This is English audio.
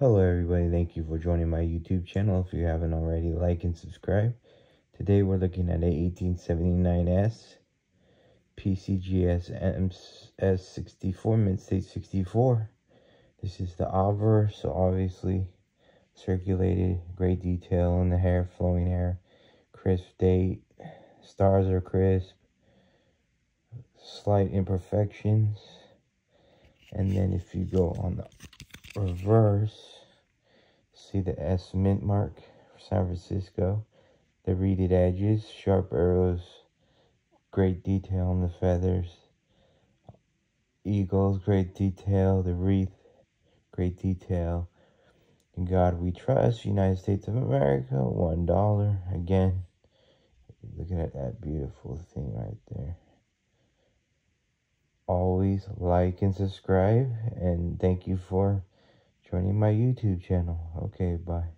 Hello everybody, thank you for joining my YouTube channel. If you haven't already, like and subscribe. Today we're looking at a 1879S PCGS MS64 Mint State 64. This is the obverse, so obviously circulated, great detail in the hair, flowing hair, crisp date, stars are crisp, slight imperfections. And then if you go on the reverse, see the S mint mark for San Francisco, the reeded edges, sharp arrows, great detail on the feathers, eagles, great detail, the wreath, great detail. In God we trust, United States of America, one dollar. Again, looking at that beautiful thing right there. Always like and subscribe and thank you for joining my YouTube channel. Okay, bye.